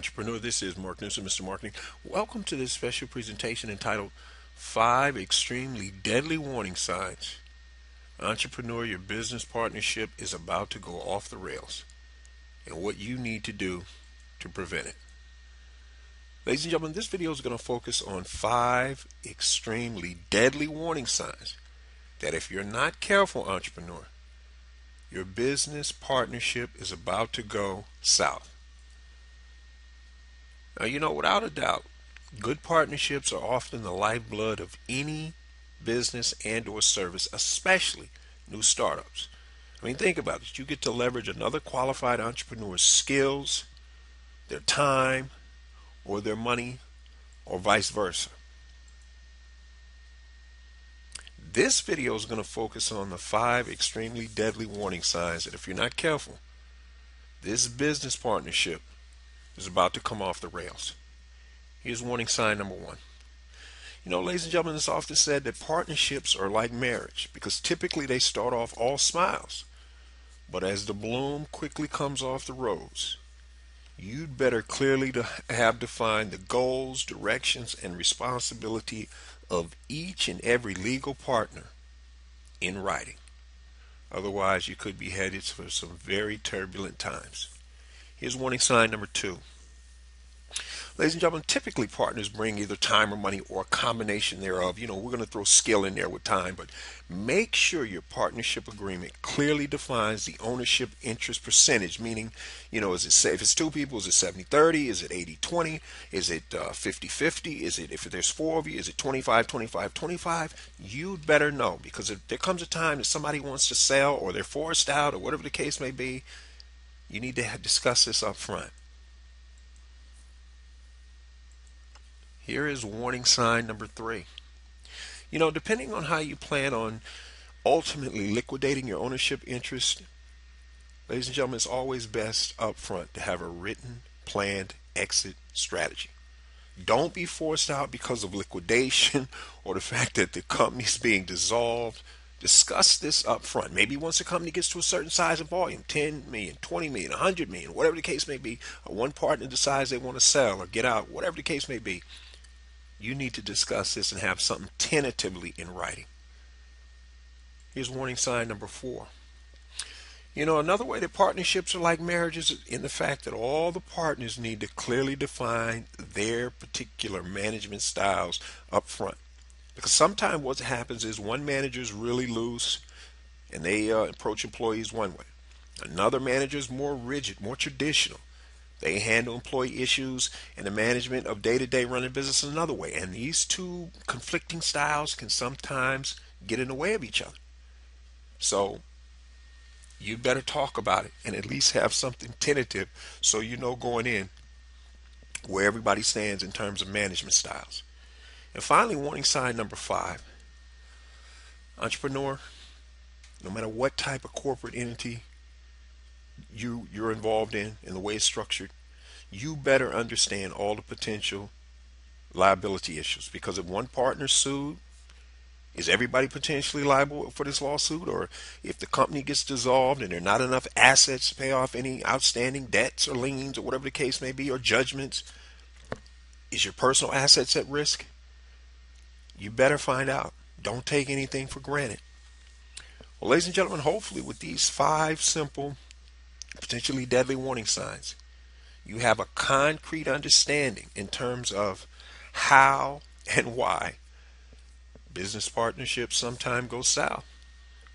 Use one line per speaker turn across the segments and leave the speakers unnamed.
entrepreneur, this is Mark Newsome, Mr. Marketing. Welcome to this special presentation entitled Five Extremely Deadly Warning Signs. Entrepreneur, your business partnership is about to go off the rails and what you need to do to prevent it. Ladies and gentlemen, this video is going to focus on five extremely deadly warning signs that if you're not careful, entrepreneur, your business partnership is about to go south. Now, you know, without a doubt, good partnerships are often the lifeblood of any business and or service, especially new startups. I mean, think about it. You get to leverage another qualified entrepreneur's skills, their time, or their money, or vice versa. This video is going to focus on the five extremely deadly warning signs that if you're not careful, this business partnership is about to come off the rails. Here's warning sign number one. You know, ladies and gentlemen, it's often said that partnerships are like marriage because typically they start off all smiles. But as the bloom quickly comes off the rose, you'd better clearly have defined the goals, directions, and responsibility of each and every legal partner in writing. Otherwise, you could be headed for some very turbulent times. Here's warning sign number two. Ladies and gentlemen, typically partners bring either time or money or a combination thereof. You know, we're going to throw skill in there with time, but make sure your partnership agreement clearly defines the ownership interest percentage, meaning, you know, is it if it's two people, is it 70 30? Is it 80 20? Is it 50 uh, 50? Is it, if there's four of you, is it 25 25 25? You'd better know because if there comes a time that somebody wants to sell or they're forced out or whatever the case may be, you need to discuss this up front. Here is warning sign number three. You know, depending on how you plan on ultimately liquidating your ownership interest, ladies and gentlemen, it's always best up front to have a written, planned exit strategy. Don't be forced out because of liquidation or the fact that the company's being dissolved discuss this up front. Maybe once a company gets to a certain size and volume 10 million, 20 million, 100 million, whatever the case may be, or one partner decides they want to sell or get out, whatever the case may be, you need to discuss this and have something tentatively in writing. Here's warning sign number four. You know, another way that partnerships are like marriages is in the fact that all the partners need to clearly define their particular management styles up front. Because sometimes what happens is one manager is really loose and they uh, approach employees one way. Another manager is more rigid, more traditional. They handle employee issues and the management of day to day running business another way. And these two conflicting styles can sometimes get in the way of each other. So you better talk about it and at least have something tentative so you know going in where everybody stands in terms of management styles. And finally, warning sign number five entrepreneur, no matter what type of corporate entity you, you're involved in and the way it's structured, you better understand all the potential liability issues. Because if one partner sued, is everybody potentially liable for this lawsuit? Or if the company gets dissolved and there are not enough assets to pay off any outstanding debts or liens or whatever the case may be, or judgments, is your personal assets at risk? You better find out. Don't take anything for granted. Well, ladies and gentlemen, hopefully, with these five simple, potentially deadly warning signs, you have a concrete understanding in terms of how and why business partnerships sometimes go south.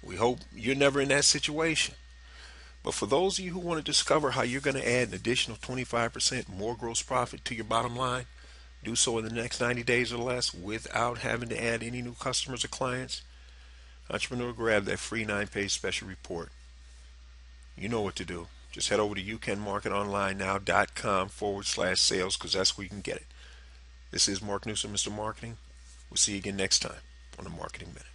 We hope you're never in that situation. But for those of you who want to discover how you're going to add an additional 25% more gross profit to your bottom line, do so in the next 90 days or less without having to add any new customers or clients, entrepreneur grab that free nine page special report. You know what to do. Just head over to youcanmarketonlinenow.com forward slash sales because that's where you can get it. This is Mark Newsome, Mr. Marketing. We'll see you again next time on the Marketing Minute.